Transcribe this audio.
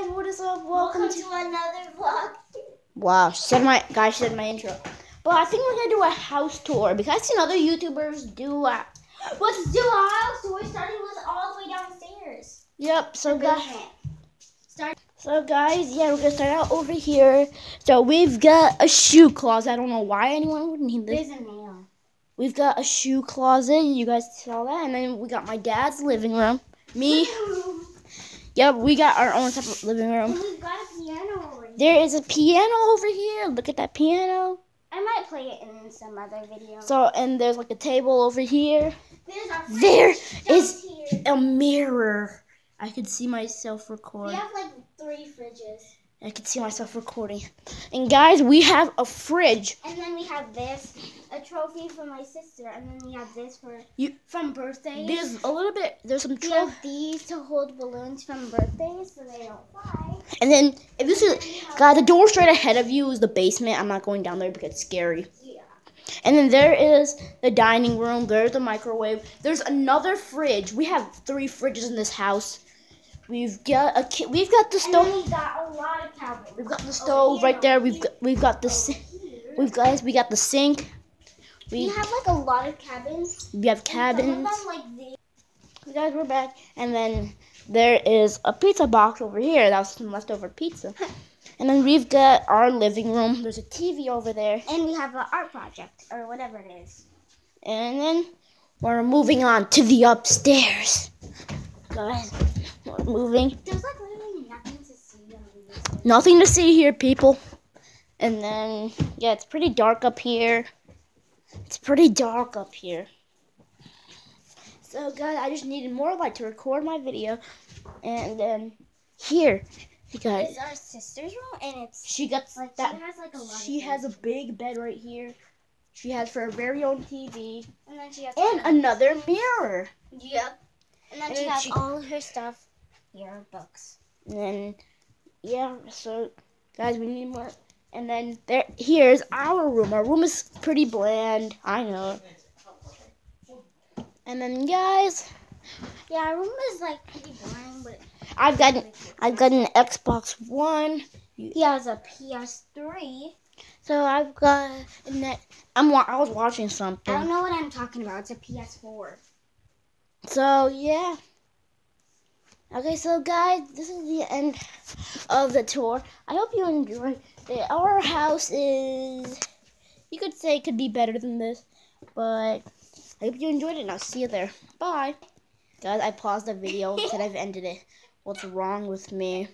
guys, what is up? Welcome, Welcome to. to another vlog. Wow, she said my guys said my intro. But I think we're gonna do a house tour because I've seen other YouTubers do. A, Let's do a house tour starting with all the way downstairs. yep. So guys, Start. so guys, yeah, we're gonna start out over here. So we've got a shoe closet. I don't know why anyone would need this. There's a nail. We've got a shoe closet. You guys saw that, and then we got my dad's living room. Me. Yep, we got our own separate living room. And we've got a piano over here. There is a piano over here. Look at that piano. I might play it in some other video. So, and there's like a table over here. There's our fridge There is here. a mirror. I could see myself We record. have like three fridges. I could see myself recording. And guys, we have a fridge. And then we have this, a trophy for my sister. And then we have this for You- from birthdays. There's a little bit. There's some we have these to hold balloons from birthdays so they don't fly. And then if you see, guys, the door straight ahead of you is the basement. I'm not going down there because it's scary. Yeah. And then there is the dining room. There's the microwave. There's another fridge. We have three fridges in this house. We've got a ki- we've got the stove. got a lot of cabinets. We've got the stove right there. We've got we've got the si- Here. we've guys we got the sink. We We have like a lot of cabins. we have cabins. like. Guys, we're back. And then there is a pizza box over here. That was some leftover pizza. And then we've got our living room. There's a TV over there. And we have an art project or whatever it is. And then we're moving on to the upstairs. Guys, moving. There's like literally nothing to see. Nothing to see here, people. And then, yeah, it's pretty dark up here. It's pretty dark up here. So, guys, I just needed more light to record my video. And then, here, you guys, It's our sister's room and it's she got like that. she has like a lot. She has a big bed right here. She has for her very own TV and then she has and another mirror. Yep. And then and she then has she- all her stuff here, books. And then, yeah, so guys, we need more. And then there, here's our room. Our room is pretty bland. I know. And then, guys, Yeah, our room is like pretty boring, but I've got an, I've got an Xbox One. he has a PS3. So I've got and that I'm wa- I was watching something. I don't know what I'm talking about. It's a PS4. So yeah. Okay, so guys, this is the end of the tour. I hope you enjoyed it. Our house is, you could say, it could be better than this, but I hope you enjoyed it. And I'll see you there. Bye, guys. I paused the video and I've ended it. What's wrong with me?